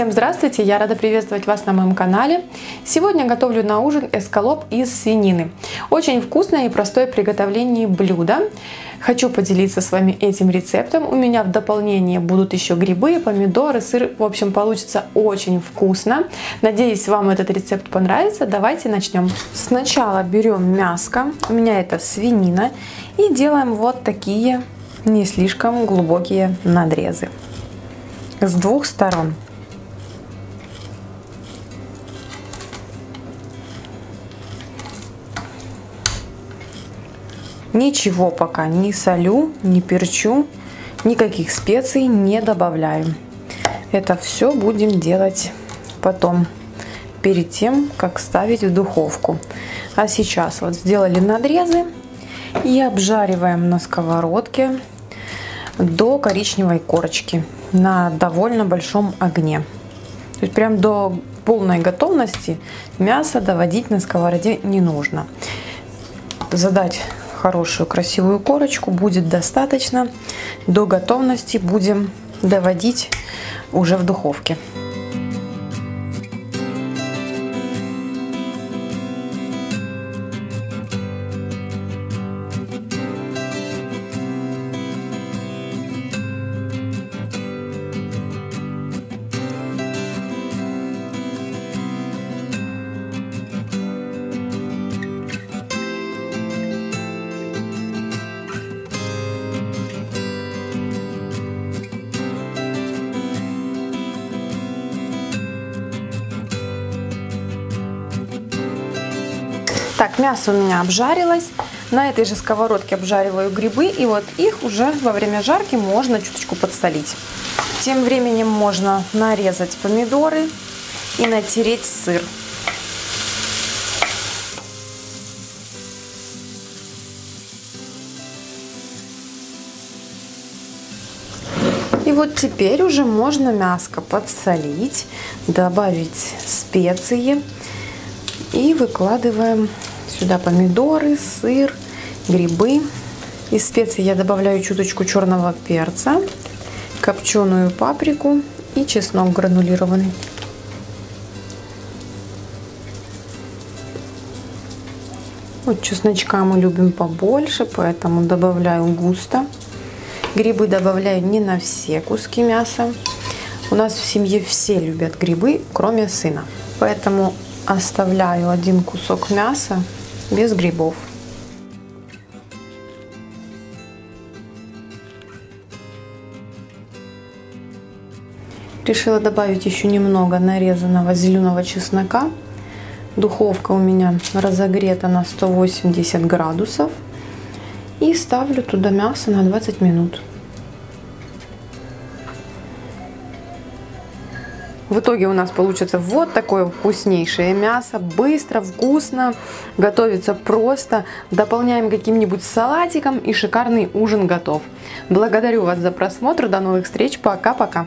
Всем здравствуйте, я рада приветствовать вас на моем канале. Сегодня готовлю на ужин эскалоп из свинины. Очень вкусное и простое в приготовлении блюдо. Хочу поделиться с вами этим рецептом. У меня в дополнение будут еще грибы, помидоры, сыр. В общем, получится очень вкусно. Надеюсь, вам этот рецепт понравится. Давайте начнем. Сначала берем мяско, у меня это свинина, и делаем вот такие не слишком глубокие надрезы с двух сторон. Ничего пока не солю, не перчу, никаких специй не добавляю. Это все будем делать потом, перед тем, как ставить в духовку. А сейчас вот сделали надрезы и обжариваем на сковородке до коричневой корочки на довольно большом огне. То есть прям до полной готовности мясо доводить на сковороде не нужно. Задать хорошую красивую корочку будет достаточно. До готовности будем доводить уже в духовке. Так, мясо у меня обжарилось. На этой же сковородке обжариваю грибы. И вот их уже во время жарки можно чуточку подсолить. Тем временем можно нарезать помидоры и натереть сыр. И вот теперь уже можно мяско подсолить, добавить специи и выкладываем Сюда помидоры, сыр, грибы. Из специй я добавляю чуточку черного перца, копченую паприку и чеснок гранулированный. Вот чесночка мы любим побольше, поэтому добавляю густо. Грибы добавляю не на все куски мяса. У нас в семье все любят грибы, кроме сына. Поэтому оставляю один кусок мяса без грибов. Решила добавить еще немного нарезанного зеленого чеснока. Духовка у меня разогрета на 180 градусов. И ставлю туда мясо на 20 минут. В итоге у нас получится вот такое вкуснейшее мясо. Быстро, вкусно, готовится просто. Дополняем каким-нибудь салатиком и шикарный ужин готов. Благодарю вас за просмотр. До новых встреч. Пока-пока.